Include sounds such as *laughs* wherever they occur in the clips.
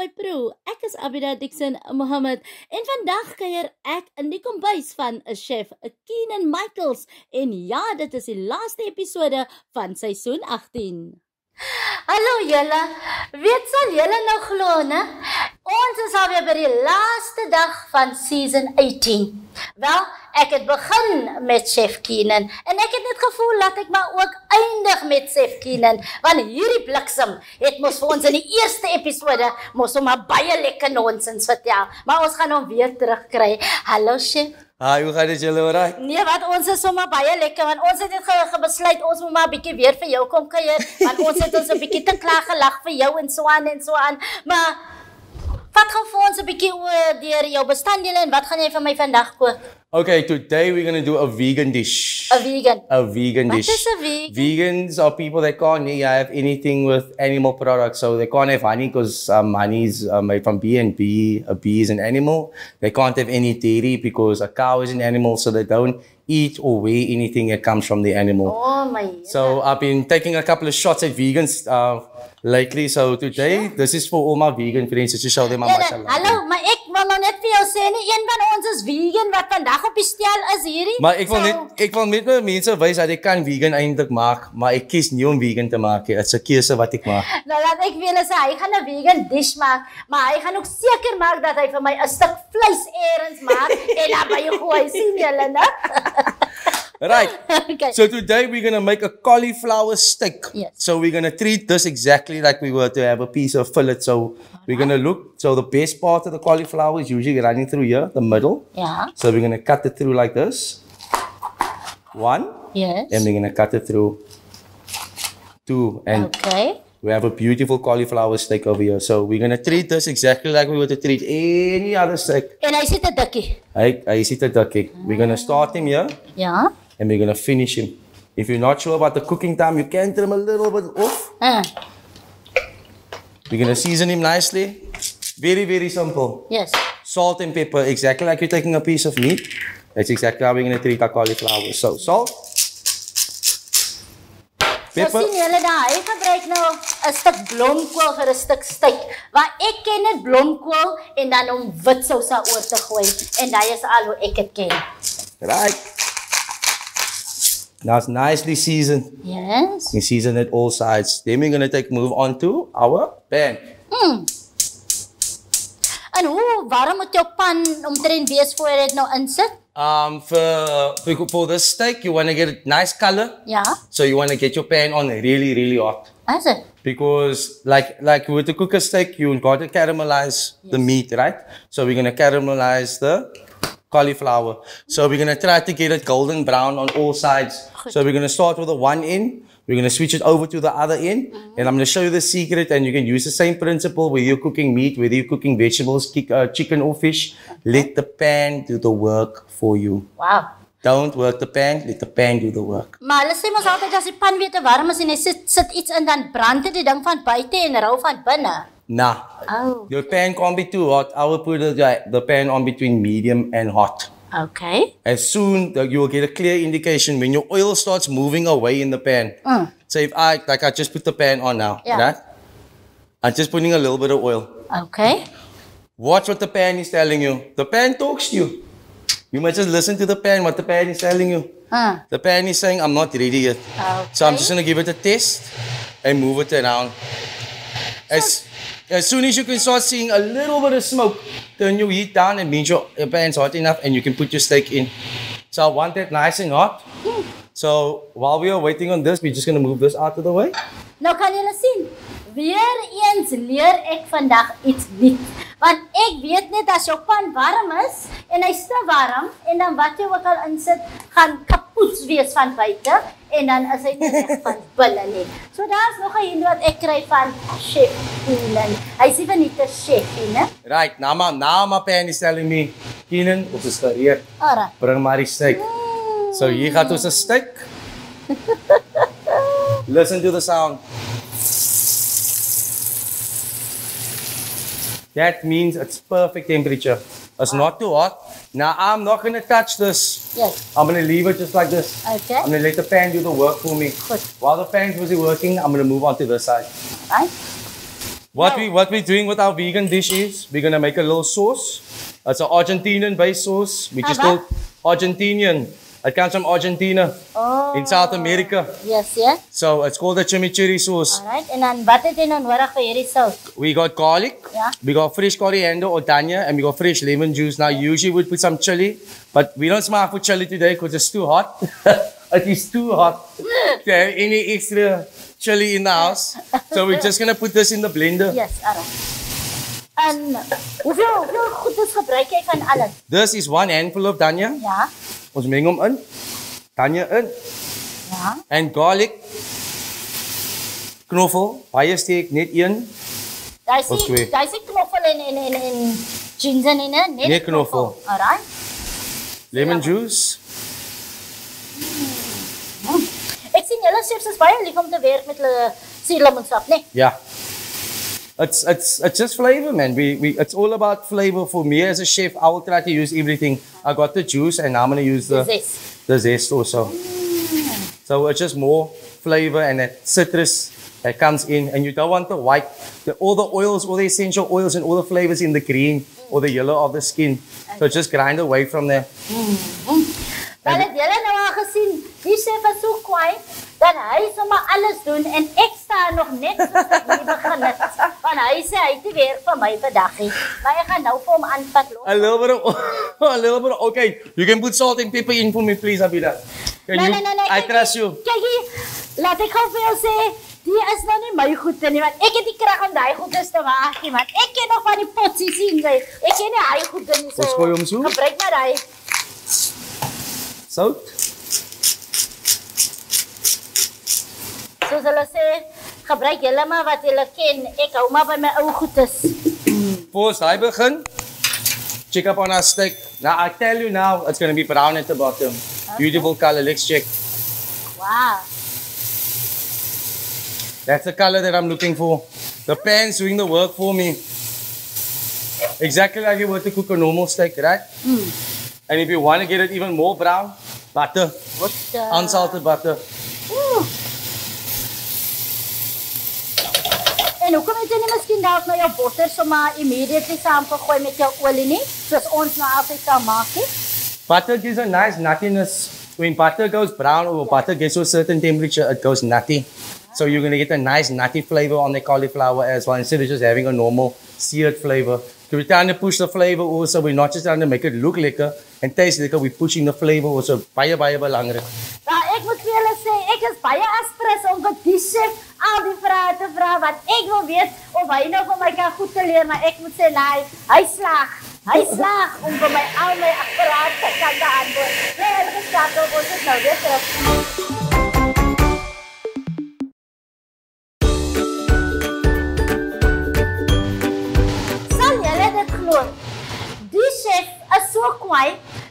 by Pro. Ek is Abida Dixon Mohammed en vandag kuier ek in die kombuis van 'n chef, Keenan Michaels en ja, dit is die laaste episode van seisoen 18. Hallo julle. Weet sal julle nou glo, né? Ons is alweer by die laaste dag van season 18. Wel, ek het begin met Chef Keenan en ek het net gevoel dat ek maar ook eindig met Chef Keenan, want hierdie bliksem het mos vir ons in die eerste episode mos sommer baie lekker nonsens vertel, maar ons gaan hom weer terugkry. Hallo Chef. Haai, hoe gaan dit julle oral? Nee, wat ons is sommer baie lekker want ons het net ge, ge besluit ons moet maar 'n bietjie weer vir jou kom kuier want ons het ons 'n bietjie te klaar gelag vir jou en so aan en so aan. Maar wat gaan vir ons 'n bietjie oor deur jou bestanddele en wat gaan jy vir my vandag kook? Okay, today we're gonna do a vegan dish. A vegan. A vegan dish. is 'n vegan? Vegans are people that can't have anything with animal products, so they can't have honey because um, honey is uh, made from bee, and bee, a bee is an animal. They can't have any dairy because a cow is an animal, so they don't eat or wear anything that comes from the animal. Oh my. So I've been taking a couple of shots at vegans uh, lately. So today, this is for all my vegan friends just to show them how much I love hallo, them. Maar wil nou net vir jou sê nie een van ons is vegan wat vandag op die stel is hierdie. Maar ek wil So- net ek wil net my mense wys dat ek kan vegan eintlik maak, maar ek kies nie om vegan te maak nie. Dit's 'n keuse wat ek maak. *laughs* Nou laat ek julle sê hy gaan 'n vegan dish maak, maar hy gaan ook seker maak dat hy vir my 'n stuk vleis eers maak *laughs* en dan by jou gooi sien julle, né? *laughs* Right. *laughs* okay. So today we're going to make a cauliflower steak. Yes. So we're going to treat this exactly like we were to have a piece of fillet. So we're going to uh-huh. look so the best part of the cauliflower is usually running through here, the middle. Yeah. So we're going to cut it through like this. One, Yes. and we're going to cut it through two and Okay. We have a beautiful cauliflower steak over here. So we're gonna treat this exactly like we were to treat any other steak. And I see dikkie. Hey, I I see the ducky. We're gonna start him here Ja. And we're gonna finish him. If you're not sure about the cooking time, you can trim a little bit off. Uh, We're gonna season him nicely. Very, very simple. yes. Salt and pepper, exactly like you're taking a piece of meat. That's exactly how we're gonna treat our cauliflower. So salt, Pepper. So sien julle daar, hy gebruik nou 'n stuk blomkool vir 'n stuk steak. Waar ek ken net blomkool en dan om wit sous daaroor te gooi en daai is al hoe ek dit ken. Right. Now it's nicely seasoned. Yes. We season it all sides. Then we're gonna take move on to our pan. En hoe warm moet jou pan omtrent wees voor dit nou insit? Um, for, for for this steak, you wanna get a nice color. Yeah. So you wanna get your pan on really, really hot. Is dit? Because like like with the cooker steak, you got to caramelize the meat, right? So we're gonna caramelize the cauliflower. So we're gonna try to get it golden brown on all sides. So we're gonna start with the one end. We're gonna switch it over to the other end, and I'm gonna show you the secret. And you can use the same principle whether you're cooking meat, whether you're cooking vegetables, uh, chicken or fish. Let the pan do the work for you. Wow. Don't work the pan. Let the pan do the work. Maar hulle sê mos altyd as die pan weer te warm is en jy sit sit iets in dan brand dit die ding van buite en rou van binne. Nah, Oh. Your pan can't be too hot. I will put the, the pan on between medium and hot. Okay. As soon that you will get a clear indication when your oil starts moving away in the pan. Mm. So if I like I just put the pan on now, Yeah. right? I'm just putting a little bit of oil. Okay. Watch what the pan is telling you. The pan talks to you. You must just listen to the pan, what the pan is telling you. Uh. The pan is saying, I'm not ready yet. Okay. So I'm just gonna give it a test and move it around. As as soon as you can start seeing a little bit of smoke, turn your heat down and means your, your pan's hot enough and you can put your steak in. So I want that nice and hot. Hmm. So while we are waiting on this, we're just gonna move this out of the way. Nou kan julle sien. Weer eens leer ek vandag iets nuut. Want ek weet net as jou pan warm is en hy's te warm en dan wat jy ook al insit, gaan kapot wees van buite en dan is hy nie reg van binne nie. So daar's nog 'n hint wat ek kry van chef Keenan. Hy sê van nie te chef nie, né? Right, now my, now my pan is telling me, Keenan, dit is gereed. Ora. Bring maar die steak. So hier gaat ons 'n steak. *laughs* Listen to the sound. That means it's perfect temperature. It's not too hot. Now I'm not gonna touch this. Yes. I'm gonna leave it just like this. Okay. I'm gonna let the pan do the work for me. Good. While the pan's busy working, I'm gonna move on to this side. Right? What we what we're doing with our vegan dish is we're gonna make a little sauce. It's an Argentinian based sauce, which is Uh-huh. called Argentinian. It comes from Argentina Oh. in South America. Yes, yes. So it's called the chimichurri sauce. Alright. En dan wat het jy nou nodig vir hierdie sout? We got garlic, Yeah. we got fresh coriander or dhania, and we got fresh lemon juice. Now, usually we'd put some chili, but we don't smile for chili today because it's too hot. *laughs* it is too hot *laughs* to have any extra chili in the house. So we're just gonna put this in the blender. Yes, alright. En hoeveel hoeveel goedes gebruik jy van alles? This is one handful of dhania. Ja. Ons meng hom in. Dhania in. Ja. And garlic. Knoffel, baie steek, net een. Sien, twee. daai sien knoffel en en en en ginger in, né? Net Nee, knoffel. Alright. Lemon juice. Ek sien julle chefs is baie lief om te werk met hulle suurlemonsap, né? Yeah. It's it's it's just flavor, man. We we it's all about flavor. For me as a chef, I will try to use everything. I got the juice, and I'm gonna use the Dis. the zest also. So it's just more flavor and that citrus that comes in, and you don't want the white, the, all the oils, all the essential oils, and all the flavors in the green or the yellow of the skin. So just grind away from there. Mm-hmm. Dan het julle nou al gesien, die chef is so kwaai dat hy sommer alles doen en ek staan nog net soos ek nie begin het. Want hy sê hy het nie weer vir my vandag nie. Maar ek gaan nou vir hom aanvat los. A little bit of, a little bit of, okay, you can put salt and pepper in for me, please, Abida. Can Nee, you? nee, nee, nee, I kyk trust hier, you. Kyk hier, laat ek gou vir jou sê, die is nou nie my goede nie, want ek het die krag om daai goedes te maak nie, want ek ken nog van die potsie sien jy. Ek ken nie hy goede nie so. Ons gooi hom so. Gebruik maar daai. Sout. Soos hulle sê, gebruik julle maar wat julle ken. Ek hou maar by my ou goedes. I begin, check up on our steak. Now I tell you now, it's gonna be brown at the bottom. Beautiful color. Let's check. Wow. That's the color that I'm looking for. The pan's doing the work for me. Exactly like you were to cook a normal steak, right? And if you want to get it even more brown, butter, uh, unsalted butter. En hoekom het jy nie miskien dalk nou jou botter sommer immediately saamgegooi met jou olie nie, soos ons nou altyd kan maak nie? Butter gives a nice nuttiness. When butter goes brown or butter gets to a certain temperature, it goes nutty. So you're gonna get a nice nutty flavor on the cauliflower as well, instead of just having a normal seared flavor. So we're trying to push the flavor also. We're not just trying to make it look lekker and taste lekker. We're pushing the flavor also. Baie baie belangrik. Nou, ek moet vir julle ek is baie aspres om vir die chef al die vrae te vra wat ek wil weet of hy nou vir my kan goed te leer, maar ek moet sê nee, hy slaag. Hy slaag om vir my al my apparaat te kan beantwoord. Nee, ek is skakel, ons nou weer terug. Sal julle dit glo? Die chef is so kwaai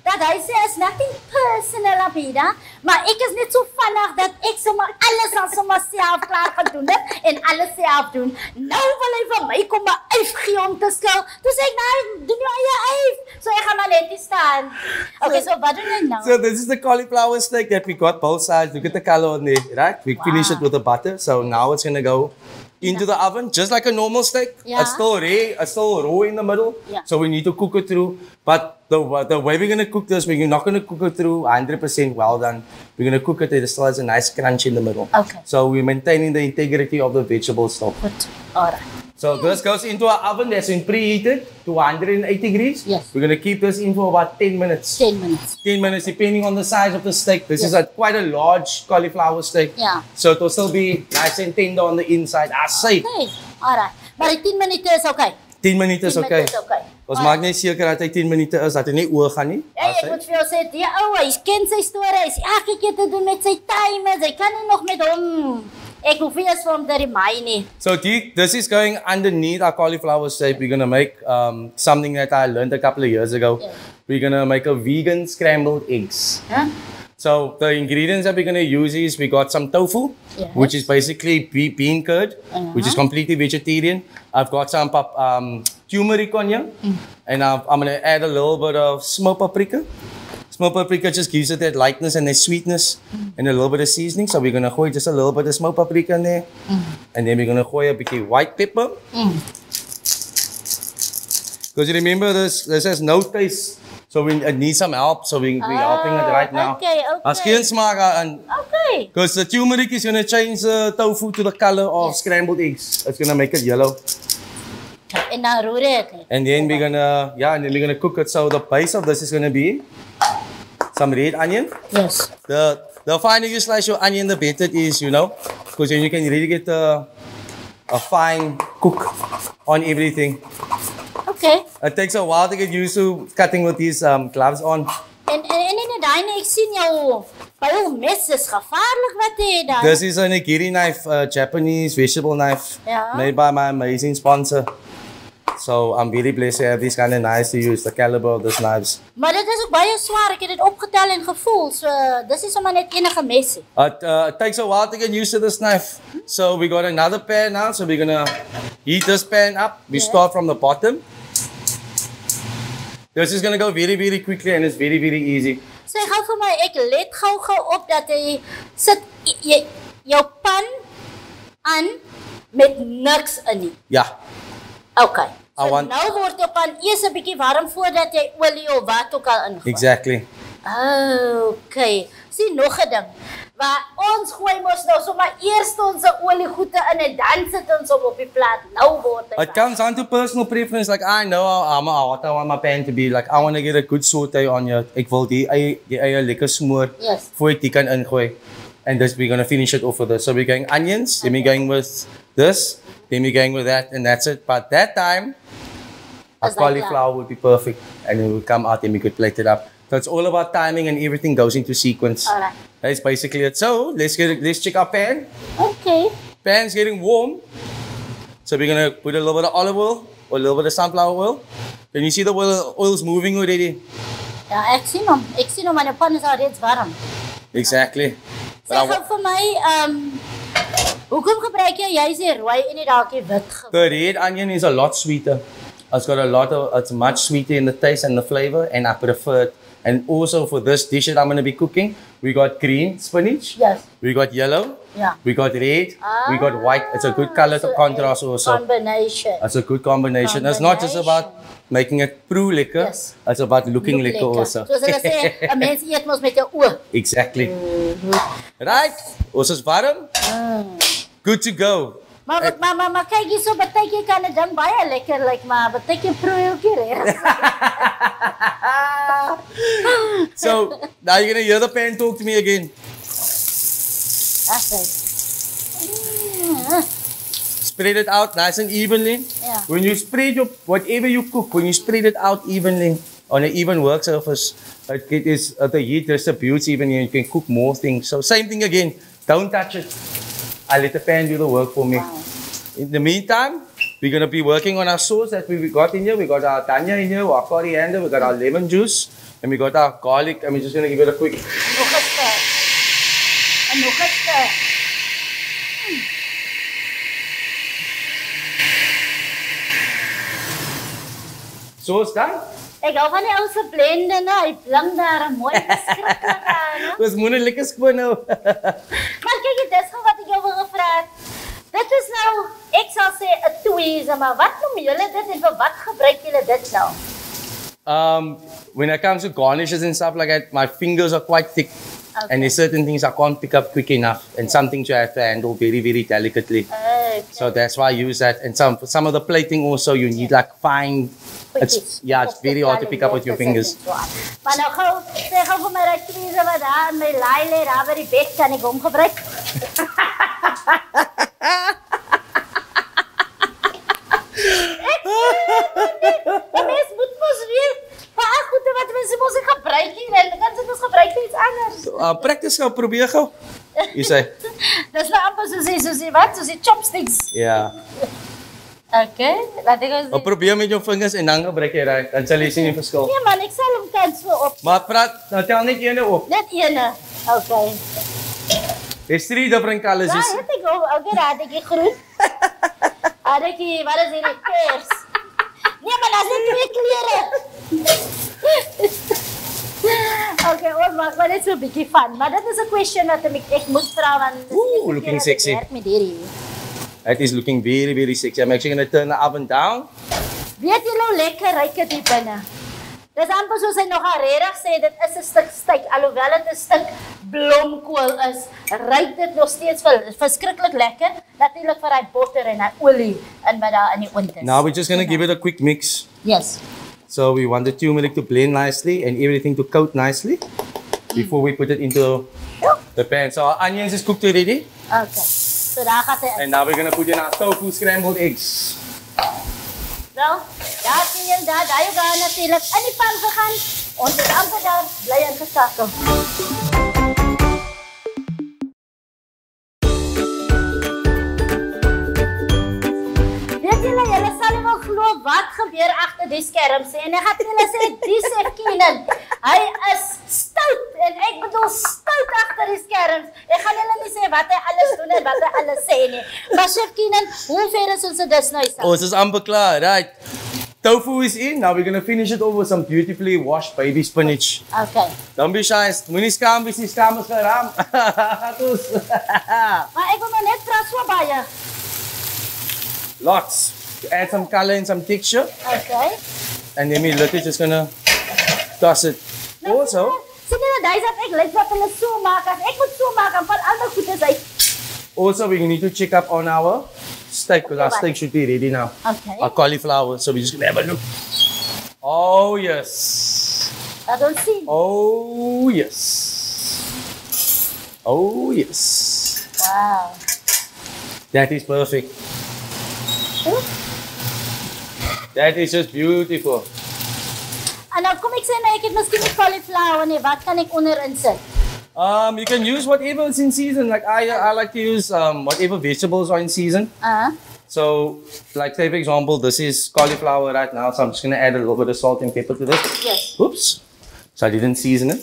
dat hy sê is nothing personal Abida, maar ek is net so vinnig dat ek sommer alles aan sommer self klaar gedoen het en alles self doen. Nou wil hy vir my kom 'n yf gee om te skil. Toe sê ek nee, doen jou eie yf. So ek gaan maar net hier staan. Okay, so wat doen jy nou? So this is the cauliflower steak that we got both sides. Look at the color on there, right? We finished it with the butter. So now it's gonna go into the oven just like a normal steak. Yeah. It's still raw, it's still raw in the middle. Yeah. So we need to cook it through. But the the way we're gonna cook this, we're not gonna cook it through 100% well done. We're gonna cook it. It still has a nice crunch in the middle. Okay. So we're maintaining the integrity of the vegetable stock. Goed. Alright. So this goes into our oven that's been preheated to 180 degrees. Yes. We're gonna keep this in for about 10 minutes. 10 minutes. 10 minutes depending on the size of the steak. This is a quite a large cauliflower steak. Yeah. So it will still be nice and tender on the inside. I say Okay. Alright. Maar die 10 minute is okay. 10 minute is 10 okay. minute is okay. Ons maak net seker dat hy 10 minute is dat hy nie oor gaan nie. Hey, I ek moet vir jou sê, die ou, hy ken sy storie. Hy sê elke keer te doen met sy timers. Hy kan nie nog met hom. Ek hoef nie vir hom te remind nie. So die, this is going underneath our cauliflower steak. We're gonna make um, something that I learned a couple of years ago. Yeah. We're gonna make a vegan scrambled eggs. Huh? So the ingredients that we're gonna use is we got some tofu, Yes. which is basically bean curd, which is Uh-huh. completely vegetarian. I've got some pap- um, turmeric on here, Mm. and I've, I'm gonna add a little bit of smoked paprika. Smoked paprika just gives it that lightness and that sweetness and a little bit of seasoning. So we're gonna gooi just a little bit of smoked paprika in there. And then we're gonna gooi a bit of white pepper. Because you remember this this has no taste. So we uh, need some help. So we, we're helping it right now. okay, okay. aan. Okay. Because the turmeric is gonna change the tofu to the color of scrambled eggs. It's gonna make it yellow. Roer jy dit net. And then we're gonna, yeah, and then we're gonna cook it. So the base of this is gonna be some red onion. Yes. The the finer you slice your onion, the better it is, you know, because then you can really get a, a fine cook on everything. It takes a while to get used to cutting with these um, gloves on. En en en in daai ek sien jou byl mes is gevaarlik wat jy daar. This is a nakiri knife, a Japanese vegetable knife Yeah. made by my amazing sponsor. So I'm really blessed to have these kind of knives to use, the caliber of these knives. Maar dit is ook baie swaar. Ek het dit opgetel en gevoel. So dis is sommer net enige mesie. It, uh, it takes a while to get used to this knife. So we got another pan now. So we're gonna heat this pan up. We start from the bottom. This is gonna go very, very quickly and it's very, very easy. Sê gou vir my, ek let gou-gou op dat jy sit jy jou pan aan met niks in nie. Yeah. Okay. I So want- nou word jou pan eers 'n bietjie warm voordat jy olie of wat ook al ingooi. Exactly. Okay. Sien nog 'n ding. Waar ons gooi mos nou sommer eers ons olie goede in en dan sit ons hom op die plaat. Nou word dit. It comes down to personal preference. Like I know I'm a, what I want my pan to be. Like I want to get a good saute on your. Ek wil die eie die eie lekker smoor Yes. voor ek die kan ingooi. And this we're gonna finish it off with this. So we're going onions. Then we're going with this. Then we're going with that, and that's it. But that time, a cauliflower would be perfect, and it would come out, and we could plate it up. So it's all about timing, and everything goes into sequence. Alright. That's basically it. So let's get let's check our pan. Okay. Pan's getting warm. So we're gonna put a little bit of olive oil or a little bit of sunflower oil. Can you see the oil oil's moving already? Ja, ek sien hom. Ek sien hom aan die pan is alreeds warm. Exactly. But Sê I gou wa- vir my, ehm hoekom gebruik jy jy's die rooi en nie dalk die wit the red onion is a lot sweeter. It's got a lot of it's much sweeter in the taste and the flavor, and I prefer it. And also for this dish that I'm gonna be cooking, we got green spinach, Yes. we got yellow, Yeah. we got red, Ah, we got white. It's a good color to So, contrast also. Combination. It's a good combination. It's not just about making it pro liquor. Yes. It's about looking Look liquor also. Soos hulle sê, 'n mens eet mos met jou oë. Exactly. Right? Ons is warm. Good to go. Baie lekker like, maar baie keer proe jy ook. *laughs* So now you're gonna hear the pan talk to me again. That's it. Spread it out nice and evenly. Yeah. When you spread your whatever you cook, when you spread it out evenly on an even work surface, it, is uh, the heat distributes evenly and you can cook more things. So same thing again. Don't touch it. I let the pan do the work for me. In the meantime, we're gonna be working on our sauce that we got in here. We got our dhania in here, our coriander, we got our lemon juice, and we got our garlic. And we're just gonna give it a quick. Nog 'n stuk. En nog 'n. Sauce done. Ek hou van die ou se blende, hy blink daar mooi skrikkelik *laughs* aan. *laughs* moet net lekker skoon nou. *laughs* Maar kyk, dit is gou wat ek jou wil gevra het. Dit is nou, sê 'n tweeze, maar wat noem julle dit en vir wat gebruik julle dit nou? Um, when it comes to garnishes and stuff like that, my fingers are quite thick. Okay. And there's certain things I can't pick up quick enough, and some things you have to handle very, very delicately. Okay. So that's why I use that. And some for some of the plating also, you need like fine. It's yeah, it's very hard to pick up with your fingers. Maar nou gou, sê gou vir my dat wat daar in my laai lê, daar by die bed kan ek hom gebruik. Ek mens moet mos weet, baie goede wat mense mos nie gebruik nie, en dan kan dit mos gebruik vir iets anders. Uh, practice gou, probeer gou. You say, Dis nou amper soos die soos die wat, soos die chopsticks. yeah. Okay, laat ek ons. Maar probeer met jou vingers en dan gebruik jy dit, dan sal jy sien die verskil. Nee man, ek sal hom kans vir op. Maar praat, nou tel net eene op. Net eene. Okay. There's three different colors. Ja, het ek ook. Okay, het ek groen. Ek die, wat is hierdie pers? Nee, maar daar's net twee kleure. maak maar net so 'n bietjie van. Maar dit is 'n question wat ek ek moet vra want eerste looking sexy. werk Met hierdie. It is looking very, very sexy. I'm actually gonna turn the oven down. Weet julle hoe lekker ryk dit hier binne? Dis amper soos hy nog al regtig sê dit is 'n stuk steak alhoewel dit 'n stuk blomkool is. Ryk dit nog steeds vir verskriklik lekker. Natuurlik vir hy botter en hy olie in wat daar in die oond is. Now we're just gonna give it a quick mix. Yes. So we want the turmeric to blend nicely and everything to coat nicely before we put it into the pan. So our onions is cooked already. Okay. So daar gaan hy. And now we're gonna put in our tofu scrambled eggs. Wel, daar sien jy daar daai gaan natuurlik in die pan gegaan. Ons het amper daar bly ingeskakel. Weet julle, julle sal nie wel glo wat gebeur agter die skerms. En ek gaan julle sê die Sef Keenan, hy is stout en ek bedoel stout agter die skerms. Ek gaan julle nie sê wat hy alles doen en wat hy alles sê nie. Maar Sef Keenan, hoe ver is ons dus nou? Oh, this is amber klaar, right? Tofu is in. Now we're gonna finish it off with some beautifully washed baby spinach. Okay. Don't be shy. Moenie skaam wees nie, skaam is geram. Tos. Maar ek wil nou net vra so baie. Lots. To add some color and some texture. Okay. And then we literally just gonna toss it. Also, sien jy daai dat ek lyk wat hulle so maak as ek moet so maak val al my goedes uit. also we need to check up on our steak because our steak should be ready now. Okay. Our cauliflower. So we're just gonna have a look. Oh yes. I don't see. Oh yes. Oh yes. Wow. That is perfect. That is just beautiful. En nou kom ek sê nou ek het miskien nie cauliflower nie. Wat kan ek onder insit? Um, you can use whatever is in season. Like I, I like to use um, whatever vegetables are in season. Uh, So, like say for example, this is cauliflower right now. So I'm just gonna add a little bit of salt and pepper to this. yes. Oops. So I didn't season it.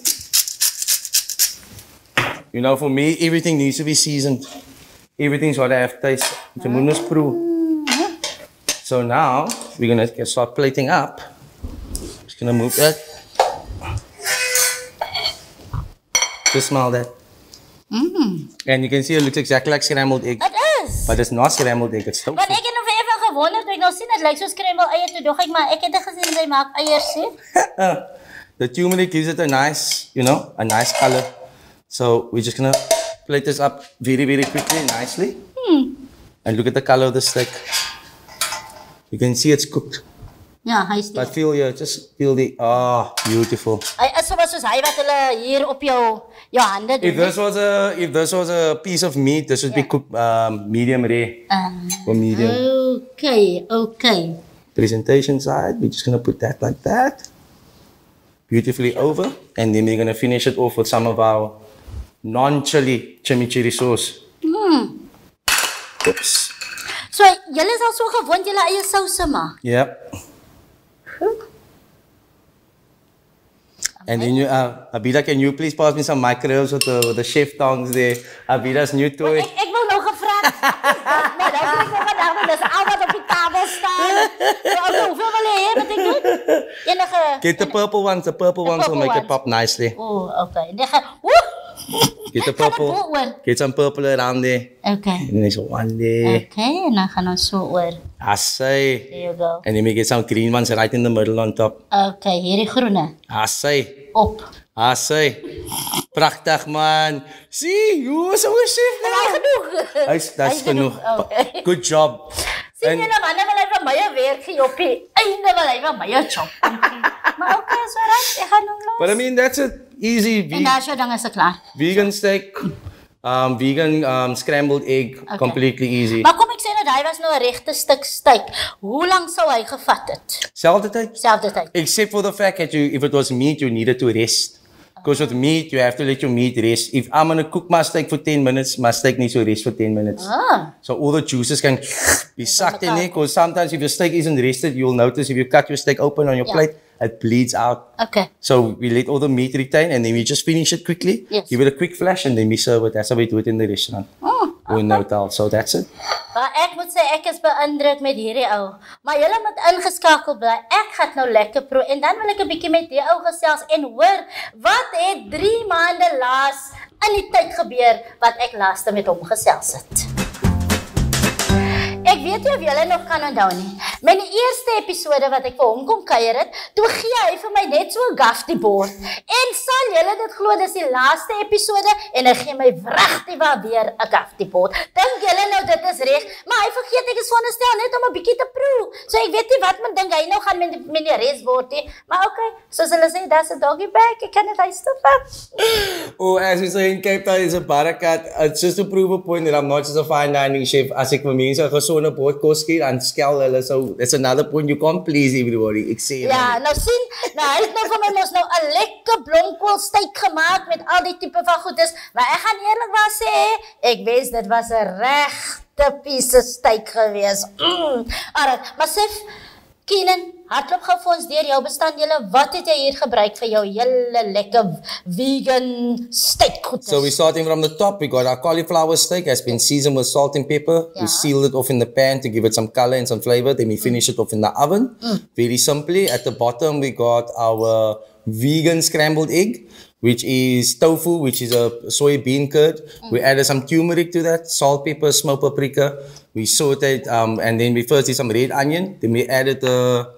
You know, for me, everything needs to be seasoned. Everything's got to have taste. The moon is proof. So now we're gonna start plating up. Just gonna move that. Just smell that. Mm. And you can see it looks exactly like scrambled egg, Dit is. but it's not scrambled egg. It's tofu. Want ek het nog even gewonder toe ek nou sien dit lyk so scramble eie toe dog ek maar ek het gesien sy maak eiers sê. *laughs* the turmeric gives it a nice, you know, a nice color. So we're just gonna plate this up very, very quickly, nicely. Hmm. And look at the color of the steak. You can see it's cooked. Ja, hy is But feel here, just feel the ah, beautiful. Hy is soos soos hy wat hulle hier op jou jou hande doen. If this was a if this was a piece of meat, this would be cooked um, medium rare Um, or medium. okay, okay. Presentation side, we're just gonna put that like that. Beautifully over. And then we're gonna finish it off with some of our non-chili chimichurri sauce. Oops. So julle is al so gewoond julle eie souse maak. Yep. And then you, uh, Abidah, can you please pass me some microgreens with the, with the chef tongs there? Abidah's new toy. Ek ek wil *laughs* nou gevra. maar dan kry ek nog vandag dis al wat op die tafel staan. Okay, hoeveel wil jy hê wat ek doen? Enige Get the purple ones. The purple The ones will purple make it pop nicely. Oh, okay. En ek gaan woe. Get a purple. Have a one. Get some purple around there. Okay. And there's one there. Okay, and I can also oor. Assay. There you go. And then we get some green ones right in the middle on top. Okay, hierdie groene. Assay. Op. Assay. Pragtig man. Sien, hoe is ons hier? Hy genoeg. Hy's dis genoeg. Okay. Good job. Sien En- jy nou man, wil hy vir my 'n werk gee op die einde wil hy vir my 'n job. maar okay, so reg, ek gaan hom los. But I mean, that's it. Easy. en Ve- daar so dan is klaar. vegan steak, um, vegan um, scrambled egg. Completely easy. Maar kom ek sê net hy was nou 'n regte stuk steak. Hoe lank sou hy gevat het? Selfde tyd. Selfde tyd. Except for the fact that you, if it was meat, you needed to rest. Because with meat, you have to let your meat rest. If I'm gonna cook my steak for 10 minutes, my steak needs to rest for 10 minutes. Ah, So all the juices can be sucked in there. Because sometimes if your steak isn't rested, you'll notice if you cut your steak open on your Yeah. plate, it bleeds out. okay. So we let all the meat retain and then we just finish it quickly. Yes. Give it a quick flash and then we serve it. That's how we do it in the restaurant. In the hotel. So that's it. Maar ek moet sê ek is beïndruk met hierdie ou. Maar julle moet ingeskakel bly. Ek gaan nou lekker pro en dan wil ek 'n bietjie met die ou gesels en hoor wat het 3 maande laas in die tyd gebeur wat ek laaste met hom gesels het. Ek weet nie of julle nog kan onthou nie. My eerste episode wat ek vir hom kom kuier het, toe gee hy vir my net so 'n gafty bord. En sal julle dit glo dis die laaste episode en hy gee my wragtig weer 'n gafty bord. Dink julle nou dit is reg, maar hy vergeet ek is veronderstel net om 'n bietjie te proe. So ek weet nie wat men dink hy nou gaan met met die res word nie. Maar okay, soos hulle sê, that's a doggy bag. Ek kan dit hy stof vat. *laughs* Oh, as we say in Cape Town, it's a barakat. It's just to prove a point that I'm not just a fine dining chef. As ek vir mense gesonde bord kos gee, dan skel hulle. So that's another point you can't please everybody. Ek sê. Ja, nou sien, nou hy het nou vir my mos nou 'n lekker blomkoolsteak gemaak met al die tipe van goedes, maar ek gaan eerlikwaar sê, ek wens dit was 'n regte piece steak gewees. Mm. Alright, maar sê Keenan, hardloop gou vir ons deur jou bestanddele. Wat het jy hier gebruik vir jou hele lekker vegan steak goedes? So we're starting from the top. We got our cauliflower steak has been seasoned with salt and pepper. Yeah. We sealed it off in the pan to give it some color and some flavor. Then we finish it off in the oven. Very simply. At the bottom, we got our vegan scrambled egg, which is tofu, which is a soybean curd. We added some turmeric to that, salt, pepper, smoked paprika. We sauteed, um, and then we first did some red onion. Then we added the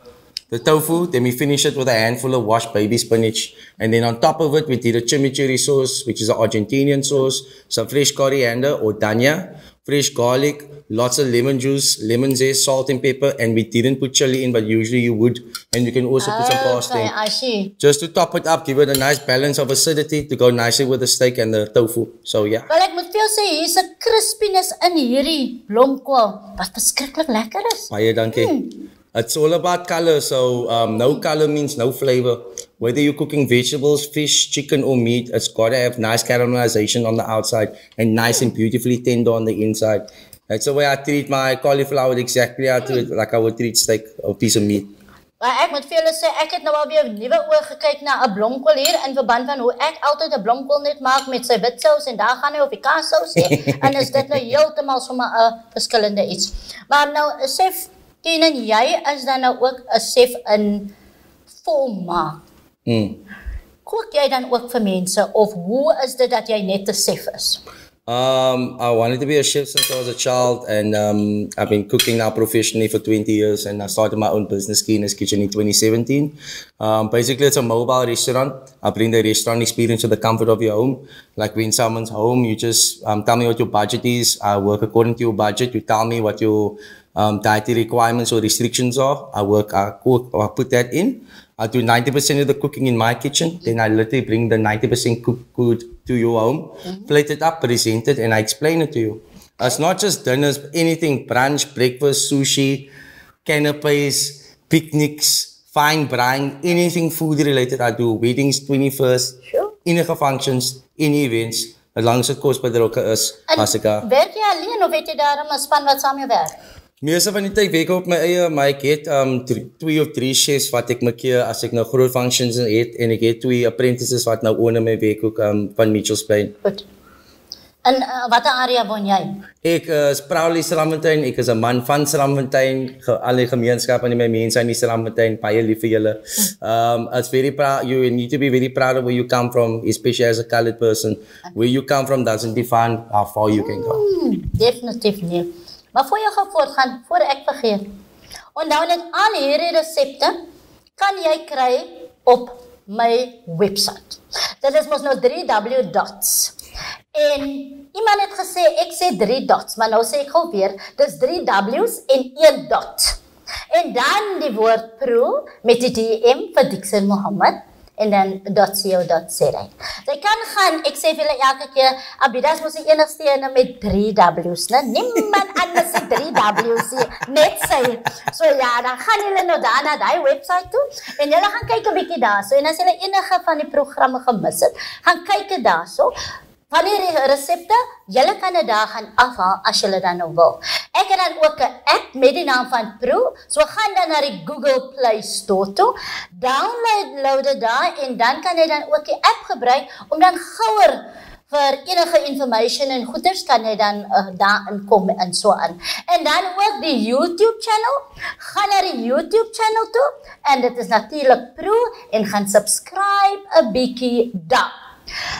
the tofu. Then we finish it with a handful of washed baby spinach. And then on top of it, we did a chimichurri sauce, which is an Argentinian sauce, some fresh coriander or dhania, fresh garlic, lots of lemon juice, lemon zest, salt and pepper. And we didn't put chili in, but usually you would. And you can also put some parsley. Okay, I see. Just to top it up, give it a nice balance of acidity to go nicely with the steak and the tofu. So yeah. Wel ek moet vir jou sê hier's 'n crispiness in hierdie blomkool wat verskriklik lekker is. Baie dankie. It's all about color. So um, no color means no flavor. Whether you're cooking vegetables, fish, chicken, or meat, it's got to have nice caramelization on the outside and nice and beautifully tender on the inside. That's the way I treat my cauliflower exactly how I treat, like I would treat steak or piece of meat. Maar ek moet vir julle sê ek het nou al weer nuwe oë gekyk na 'n blomkool hier in verband van hoe ek altyd 'n blomkool net maak met sy wit sous en daar gaan hy op die kaassous hê *laughs* en is dit nou heeltemal sommer 'n verskillende iets. Maar nou chef Kenan, jy is dan nou ook 'n chef in volmaak. Mm. Kook jy dan ook vir mense of hoe is dit dat jy net 'n chef is? Um, I wanted to be a chef since I was a child, and um, I've been cooking now professionally for 20 years. And I started my own business, Keena's Kitchen, in 2017. Um, basically, it's a mobile restaurant. I bring the restaurant experience to the comfort of your home. Like when someone's home, you just um, tell me what your budget is. I work according to your budget. You tell me what your um, dietary requirements or restrictions are. I work, I cook, I put that in. I do 90% of the cooking in my kitchen. Then I literally bring the 90% cooked food to your home, plate it up, present it, and I explain it to you. It's not just dinners, anything brunch, breakfast, sushi, canapes, picnics, fine brine, anything food related. I do weddings, 21st, Sure. enige functions, any events. As long as het is, En as ek uh, werk jy alleen of het jy daar 'n span wat saam jou werk? Meeste van die tyd werk op my eie, maar ek het um drie, twee of drie chefs wat ek my keer as ek nou groot functions het en ek het twee apprentices wat nou onder my werk ook um van Mitchells Plain. Goed. In uh, watter area woon jy? Ek uh, is proudly Sramfontein. Ek is 'n man van Sramfontein. Ge al die gemeenskap en die my mense in die Sramfontein, baie lief vir julle. Um it's very proud you need to be very proud of where you come from, especially as a colored person. Where you come from doesn't define how far you can go. Hmm, definitief nie. Maar voor jy gaan voortgaan, voor ek vergeet. Onthou net al hierdie resepte kan jy kry op my webwerf. Dit is mos nou 3w dots. En iemand het gesê ek sê 3 dots, maar nou sê ek gou weer, dis 3 W's en 1 dot. En dan die woord pro met die DM vir Dixon Mohammed en dan .co.za. Jy kan gaan, ek sê vir julle elke keer, Abidas mos die enigste een met 3 W's, né? Niemand anders het 3 W's nie, net sy. So ja, dan gaan julle nou daar na daai webwerf toe en julle gaan kyk 'n bietjie daarso en as julle enige van die programme gemis het, gaan kyk dit daarso. Van die re- resepte, julle kan dit daar gaan afhaal as julle dan nou wil. Ek het dan ook 'n app met die naam van Pro. So gaan dan na die Google Play Store toe. Download load dit daar en dan kan jy dan ook die app gebruik om dan gouer vir enige information en goeders kan jy dan uh, daarin kom en so aan. En dan ook die YouTube channel. Gaan na die YouTube channel toe en dit is natuurlik pro en gaan subscribe 'n bietjie daar.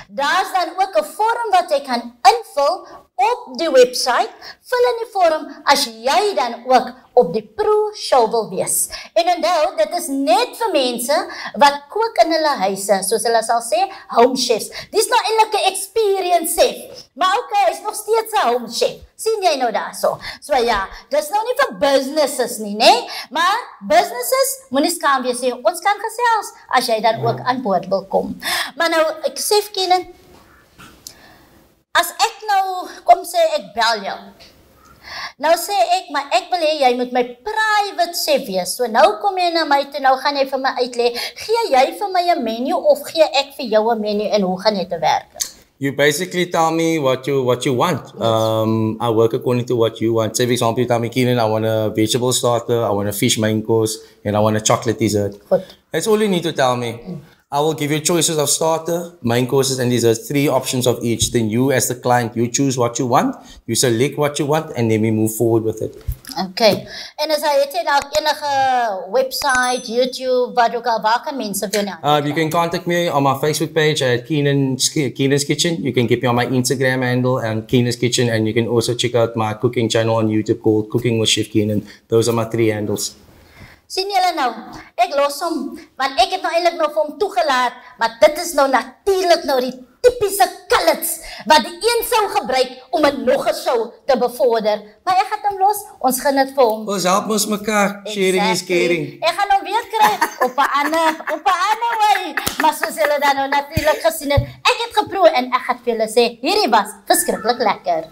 Daar's dan ook 'n vorm wat jy kan invul op die webwerf. Vul in die vorm as jy dan ook op die pro show wil wees. En onthou, dit is net vir mense wat kook in hulle huise, soos hulle sal sê, home chefs. Dis nou eintlik 'n experience chef. Maar okay, hy's nog steeds 'n home chef. sien jy nou daarso? So ja, dis nou nie vir businesses nie, nê? Maar businesses moenie skaam wees nie. Ons kan gesels as jy dan ook aan boord wil kom. Maar nou ek sê vir kinders As ek nou kom sê ek bel jou. Nou sê ek, maar ek wil hê jy moet my private chef wees. So nou kom jy na my toe, nou gaan jy vir my uitlê. Gee jy vir my 'n menu of gee ek vir jou 'n menu en hoe gaan dit te werk? You basically tell me what you what you want. Um, I work according to what you want. Say, for example, you tell me, Keenan, I want a vegetable starter, I want a fish main course, and I want a chocolate dessert. Goed. That's all you need to tell me. I will give you choices of starter, main courses, and these are three options of each. Then you, as the client, you choose what you want, you select what you want, and then we move forward with it. Okay. En as jy het jy dalk enige website, YouTube, wat ook al waar kan mense vir jou nou? Uh, you can contact me on my Facebook page at Keanon's, Keanon's Kitchen. You can get me on my Instagram handle and Keanon's Kitchen, and you can also check out my cooking channel on YouTube called Cooking with Chef Keanon. Those are my three handles. Sien julle nou? Ek los hom want ek het nou eintlik nou vir hom toegelaat, maar dit is nou natuurlik nou die tipiese kullets wat die een sou gebruik om 'n nog 'n show te bevorder. Maar ek gaan hom los. Ons gaan dit vir hom. Ons help ons mekaar. Sharing is Exactly. caring. Ek gaan hom weer kry op 'n ander op 'n ander wy. Maar soos julle dan nou natuurlik gesien het, ek het geproe en ek gaan vir julle sê, hierdie was verskriklik lekker.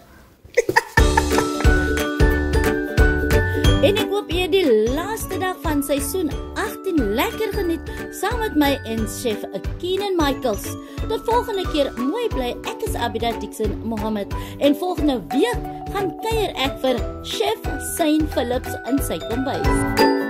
En ek hoop jy het die laaste dag van seisoen 18 lekker geniet saam met my en chef Keenan Michaels. Tot volgende keer, mooi bly. Ek is Abida Dixon Mohammed en volgende week gaan kuier ek vir chef Sain Phillips in sy kombuis.